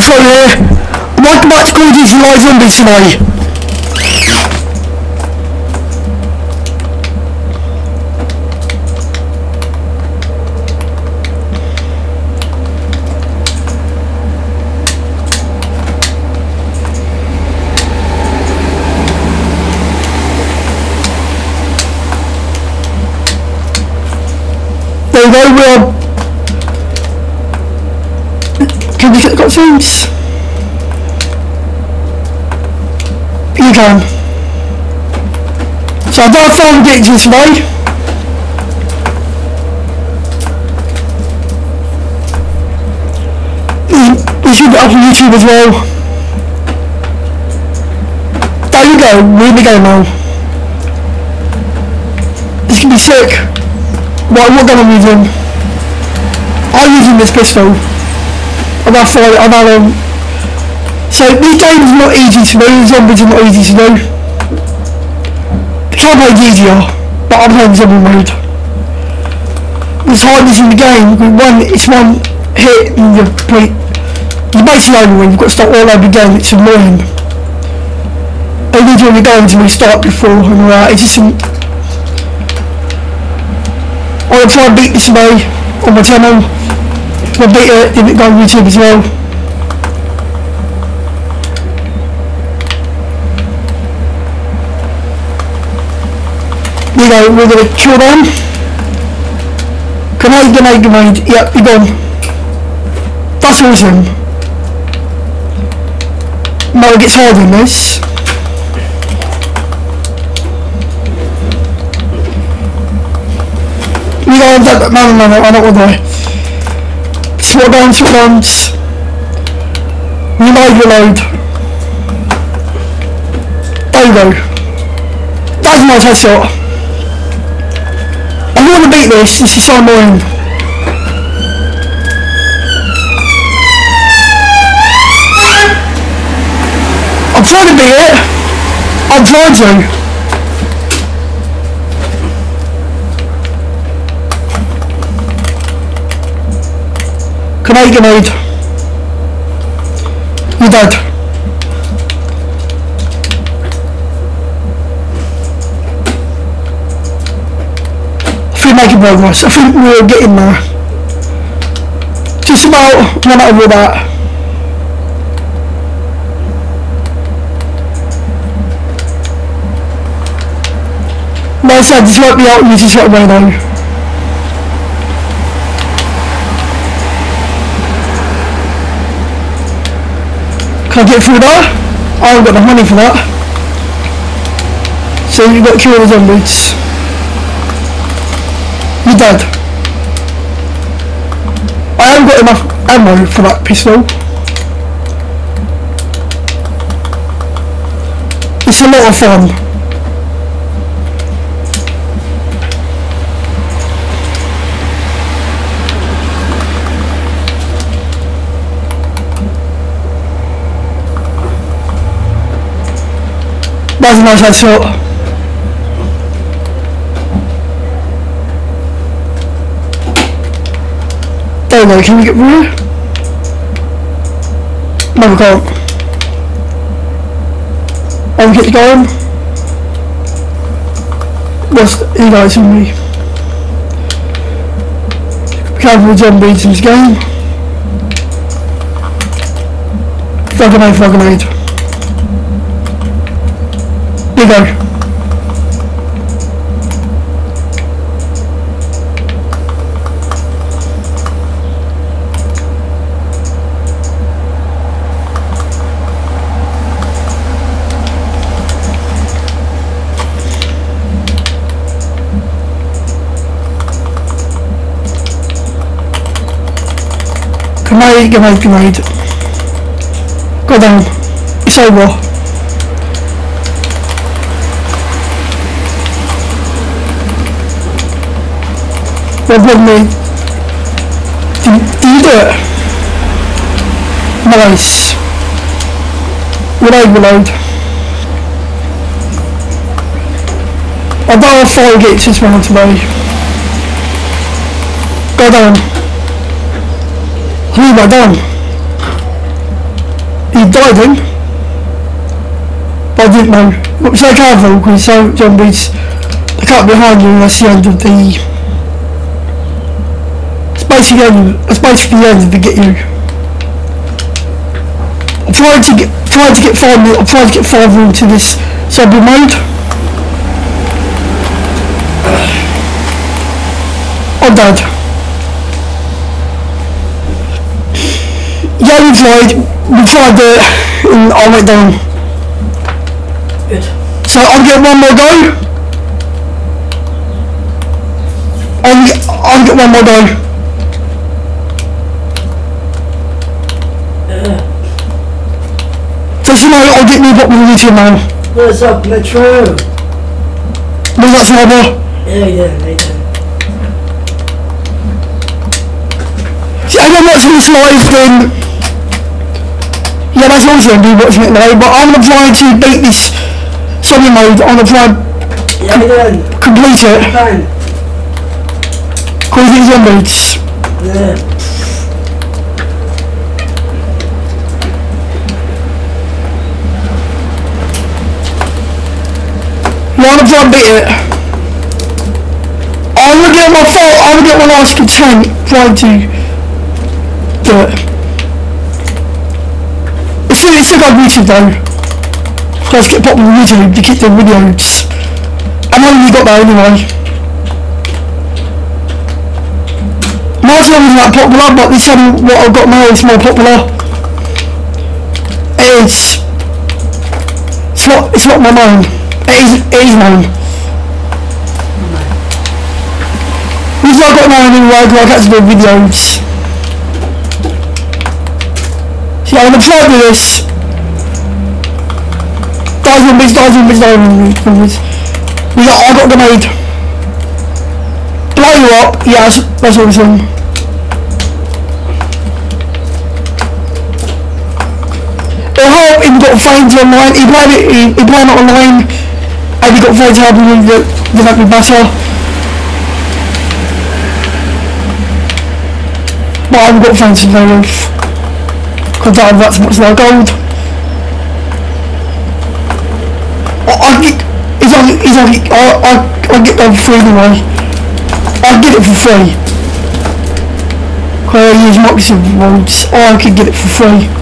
Flo here. Call of Duty Live we go, we're Can we get cutscenes? You can. So I don't phone get this way. We should be up on YouTube as well. There you go, the game now. This can be sick. What gun am I using? I'm using this pistol. And I thought, I know, um, so this game is not easy to do, zombies are not easy to do. The campaign's easier, but I'm playing zombie mode. There's hardness in the game, one, it's one hit and you're, pretty, you're basically over when you've got to start all over again, it's annoying. And you do the game to restart before and all that, it's just I'll try and beat this way on my channel. Beat it, did it go on YouTube as well. There you go, we're gonna kill them. Grenade, grenade, grenade. Yep, you're gone. That's awesome. Now gets harder in this. You know, that, no, no, no, I don't want that. Slow down, slow down. Reload, reload. There you go. That's a nice headshot. I want to beat this, this is so annoying. I'm trying to beat it. I'm trying to. Grenade, grenade. You're dead. I think making progress. I think we're getting there. Just about one over that. Like I said, this might be out, you just away Can't get through that. I haven't got the money for that. So you've got to kill the zombies. You're dead. I haven't got enough ammo for that pistol. It's a lot of fun. That's a nice headshot. There we go, can we get through? No we can't. Oh, we get going. What's you guys in me? Careful in this game. Frag grenade, frag grenade. bigger. Grenade, grenade, grenade. Go down. It's over. You do it? Nice. Reload, reload. I don't have fire gates this round today. Go down. I need my down. he died then. But I didn't know. Was so careful because so zombies, they come behind you and that's the end of the... It's basically, end, it's basically the end of the get you. I tried to get, tried to get farther, I tried to get farther into this zombie mode. I'm dead. Yeah, we tried. We tried it, and I went down. Good. So I'll get one more go. I'll get, I'll get one more go. So you know, I'll get me what we need to man. What's up, Metro? Was that cyber? Yeah, yeah, later. See, I don't watching this live then. Yeah, that's to be watching it live, but I'm going to try to beat this zombie mode. I'm to try Yeah, then. complete it. Fine. Because zombies. Yeah. To try and beat it. I'm going to get my fault. I'm going to get one last tank trying to do it. It's still, it's still got YouTube though. Let's get popular on YouTube to keep the videos. I know you got that anyway. Mine's not really that popular, but this one, what I've got now is more popular. It is. It's not, it's not my mine. Mine. This is what I've got now anyway, because I get to do videos. See, I'm gonna try to do this. Die zombies, die zombies, die zombies. We got, I got grenade. Blow you up, yes, that's awesome. It'll help if you've got friends online, you play it, you, you play it online, and you've got helping you, that, then that'd be better. But I haven't got friends to play with. Because I have that much like gold. I, get, it's like, it's I, I, I get them for free anyway. I get it for free. Because I use Microsoft rewards, I could get it for free.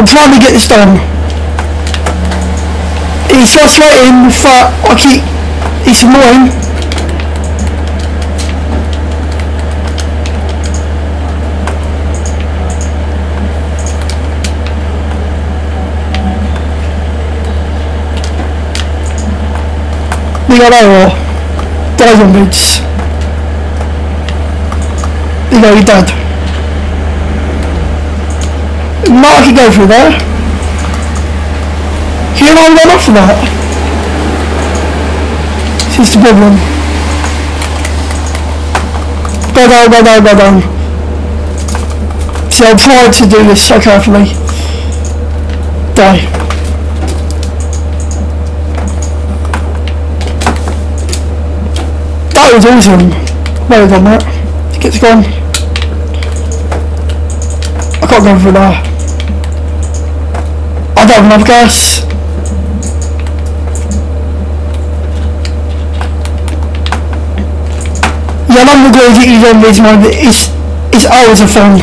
I'm trying to get this done. It's frustrating fact I keep, it's annoying. We got our diamond boots. You know, you're. Not I go through there. Can I run off of that? This is the problem. Go down, go down, go down. See, I'll try to do this so carefully. Die. That was awesome. Well done, Matt. Get to gone. I can't go through there. I don't have gas. Yeah, I'm not going to you on this one. It's, it's always a fun.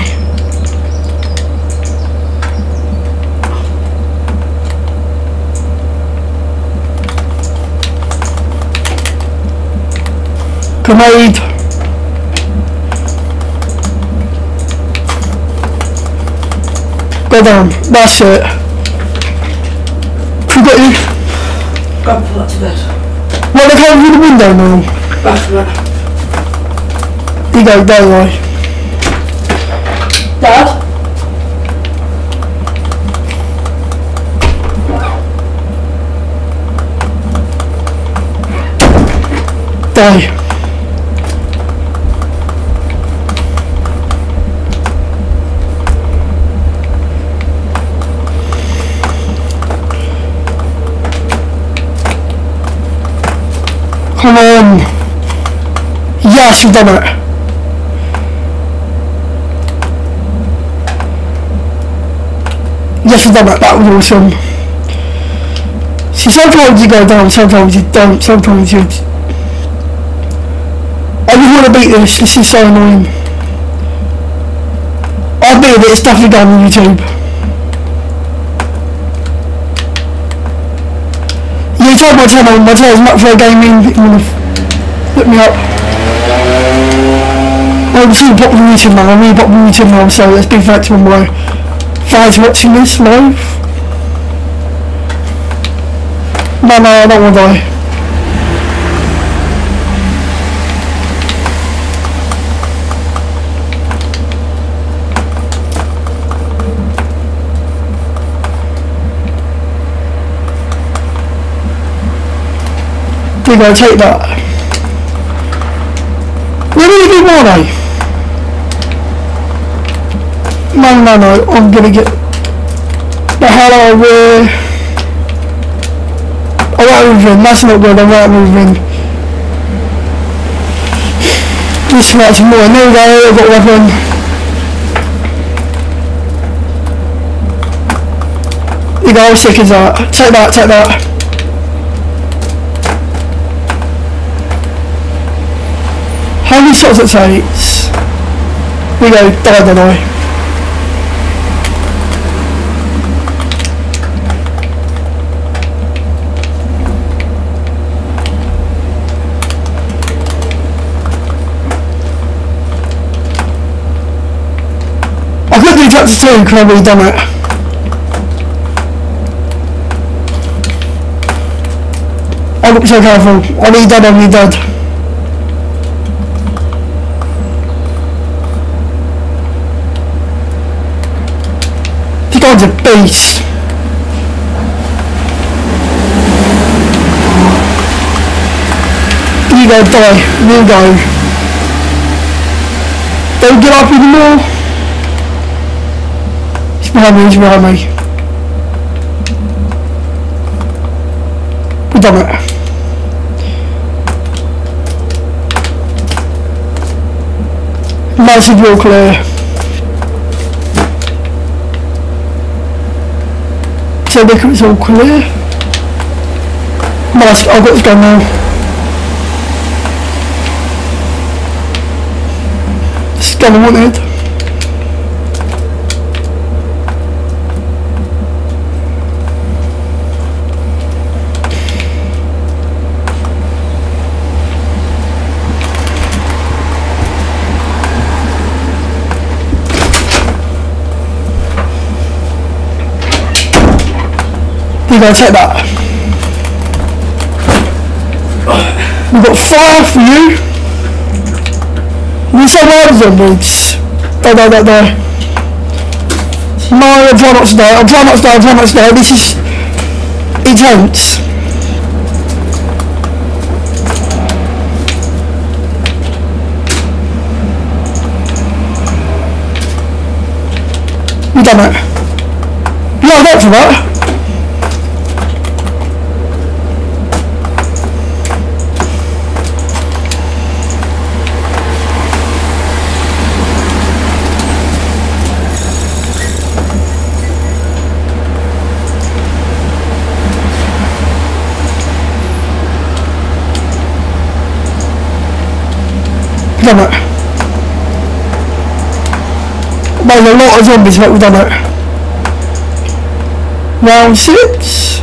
Grenade. Go down. That's it. Got you? Go pull that to bed. What, they came through the window now? Back to that. You go, don't worry. Dad? Die. On. Yes, we've done it. Yes, we've done it. That was awesome. See, sometimes you go down, sometimes you don't, sometimes you... I just want to beat this. This is so annoying. I'll beat it. It's definitely done on YouTube. Type my channel, my channel is Macro Gaming, if you want to look me up. I'm super popular YouTube now, I'm really popular YouTube now, so let's be fair to my fans watching this live. No, no, I don't want to die. We're going to take that. Where did he get more? No, no, no, I'm gonna get the hell out of here. I won't move that's not good, I won't move. This much more, we go, I've got weapon. You go, sick as that. Take that, take that. How many shots it takes? We go, die, die, die. I could do chapter 2 because I've already done it. I got so careful. I need dead, I need dead. God's a beast. You go die. You go. Don't get up anymore. He's behind me, he's behind me. We've done it. Massive wall clear. So make it's all clear. Mask, I've got You gotta take that. We've got five for you. We boots. Die. No, I'm trying not to die. I'm trying not to die. I'm trying not to die. This is intense. We done it. I vote for that. Done it. There's a lot of zombies but we've done it. Round six.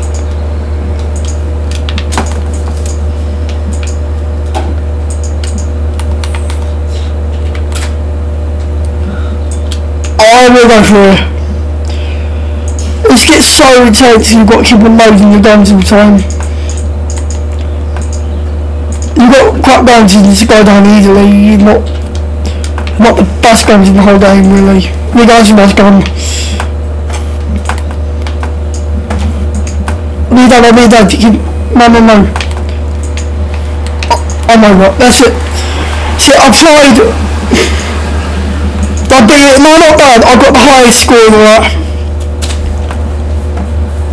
I will go for it. This gets so intense you've got to keep on loading your guns all the time guns you just go down easily, not not the best guns in the whole game really. You guys the best gun. Me that, me that, you no no no. Oh, oh my god, that's it. See I've tried I've been, no not bad, I've got the highest score in that.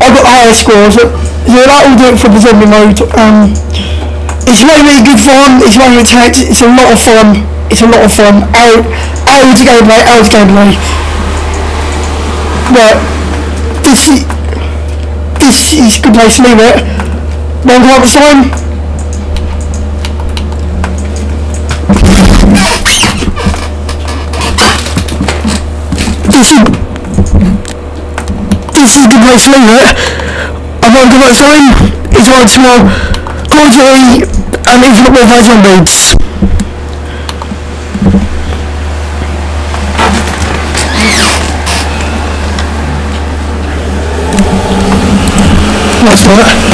I've got the highest score, so yeah that will do it for the zombie mode. Um It's really, really good fun. It's really intense. It's a lot of fun. It's a lot of fun. Hour, hours of gameplay, hours of gameplay. But this this is a good place to leave it. One half time. This is this is a good place to leave it. I've got a good time. It's on tomorrow. Of Duty and Infinite Warfare Zombies. That's what.